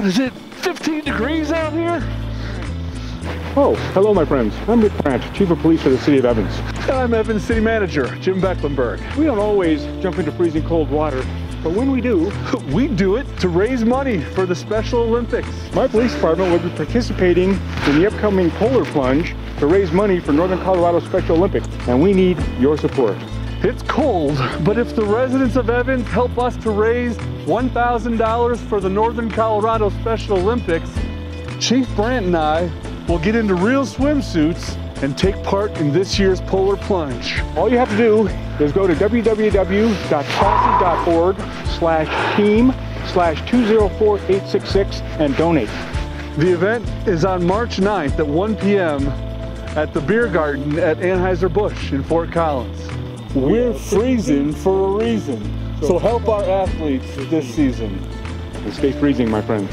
What is it, 15 degrees out here? Oh, hello, my friends. I'm Rick Brand, Chief of Police for the City of Evans. And I'm Evans City Manager, Jim Becklenberg. We don't always jump into freezing cold water, but when we do, We do it to raise money for the Special Olympics. my police department will be participating in the upcoming Polar Plunge to raise money for Northern Colorado Special Olympics, and we need your support. It's cold, but if the residents of Evans help us to raise $1,000 for the Northern Colorado Special Olympics, Chief Brand and I will get into real swimsuits and take part in this year's Polar Plunge. All you have to do is go to www.classy.org slash team slash 204866 and donate. The event is on March 9th at 1 p.m. at the Beer Garden at Anheuser-Busch in Fort Collins. We're freezing for a reason, so help our athletes this season. And stay freezing, my friends.